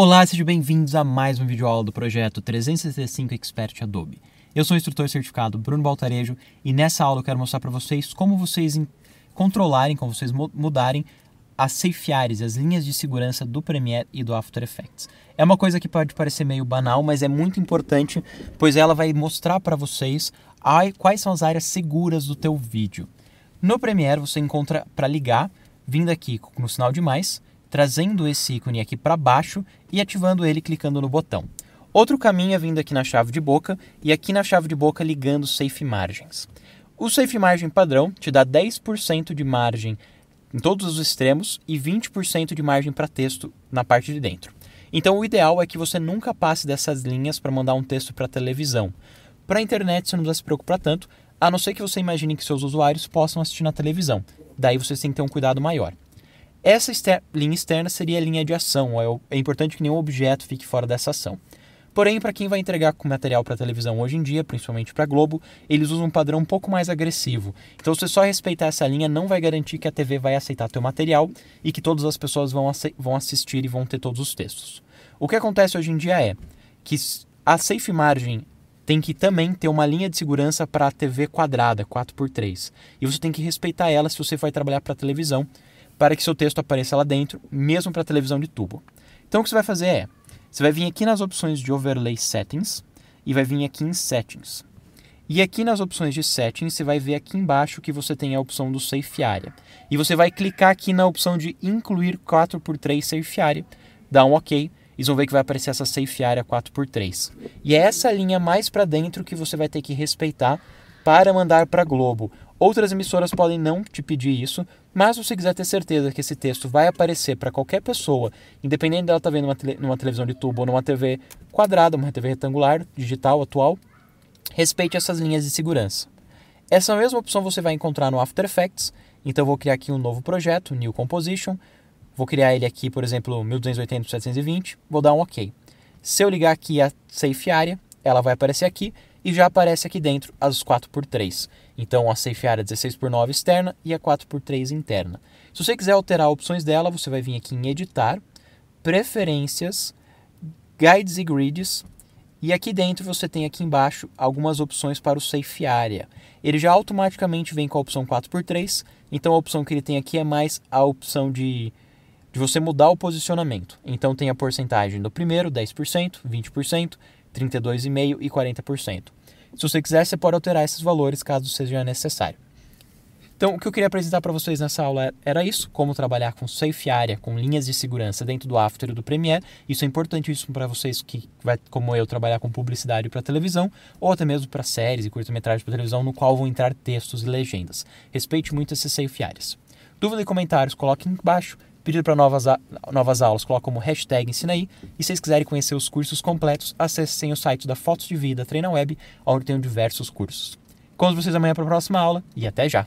Olá, sejam bem-vindos a mais uma videoaula do projeto 365 Expert Adobe. Eu sou o instrutor certificado Bruno Baltarejo e nessa aula eu quero mostrar para vocês como vocês controlarem, como vocês mudarem as safe areas, as linhas de segurança do Premiere e do After Effects. É uma coisa que pode parecer meio banal, mas é muito importante, pois ela vai mostrar para vocês quais são as áreas seguras do teu vídeo. No Premiere você encontra para ligar, vindo aqui no sinal de mais, trazendo esse ícone aqui para baixo e ativando ele clicando no botão. Outro caminho é vindo aqui na chave de boca e aqui na chave de boca ligando Safe Margins. O Safe Margin padrão te dá 10% de margem em todos os extremos e 20% de margem para texto na parte de dentro. Então o ideal é que você nunca passe dessas linhas para mandar um texto para televisão. Para a internet você não precisa se preocupar tanto, a não ser que você imagine que seus usuários possam assistir na televisão. Daí você tem que ter um cuidado maior. Essa exter linha externa seria a linha de ação. É, é importante que nenhum objeto fique fora dessa ação. Porém, para quem vai entregar material para televisão hoje em dia, principalmente para Globo, eles usam um padrão um pouco mais agressivo. Então, você só respeitar essa linha, não vai garantir que a TV vai aceitar teu material e que todas as pessoas vão, vão assistir e vão ter todos os textos. O que acontece hoje em dia é que a safe margin tem que também ter uma linha de segurança para a TV quadrada, 4x3. E você tem que respeitar ela se você vai trabalhar para televisão, para que seu texto apareça lá dentro, mesmo para televisão de tubo. Então o que você vai fazer é, você vai vir aqui nas opções de Overlay Settings e vai vir aqui em Settings. E aqui nas opções de Settings, você vai ver aqui embaixo que você tem a opção do Safe Area. E você vai clicar aqui na opção de incluir 4x3 Safe Area, dá um OK, e vão ver que vai aparecer essa Safe Area 4x3. E é essa linha mais para dentro que você vai ter que respeitar para mandar para Globo. Outras emissoras podem não te pedir isso, mas se você quiser ter certeza que esse texto vai aparecer para qualquer pessoa, independente dela estar tá vendo uma tele, numa televisão de tubo ou numa TV quadrada, uma TV retangular, digital, atual, respeite essas linhas de segurança. Essa mesma opção você vai encontrar no After Effects, então eu vou criar aqui um novo projeto, New Composition, vou criar ele aqui, por exemplo, 1280 por 720, vou dar um OK. Se eu ligar aqui a Safe Area, ela vai aparecer aqui e já aparece aqui dentro as 4x3. Então a Safe Area 16x9 externa e a 4x3 interna. Se você quiser alterar opções dela, você vai vir aqui em Editar, Preferências, Guides e Grids, e aqui dentro você tem aqui embaixo algumas opções para o Safe Area. Ele já automaticamente vem com a opção 4x3, então a opção que ele tem aqui é mais a opção de, de você mudar o posicionamento. Então tem a porcentagem do primeiro, 10%, 20%, 32,5% e 40%. Se você quiser, você pode alterar esses valores caso seja necessário. Então, o que eu queria apresentar para vocês nessa aula era isso, como trabalhar com Safe Area, com linhas de segurança dentro do After e do Premiere. Isso é importantíssimo para vocês que vai, como eu, trabalhar com publicidade para televisão, ou até mesmo para séries e curta-metragem para televisão, no qual vão entrar textos e legendas. Respeite muito esses Safe Areas. Dúvida e comentários, coloque embaixo. Pedido para novas, novas aulas, coloca como hashtag ensina aí. E se vocês quiserem conhecer os cursos completos, acessem o site da Fotos de Vida Treina Web, onde tem diversos cursos. Conto vocês amanhã para a próxima aula e até já!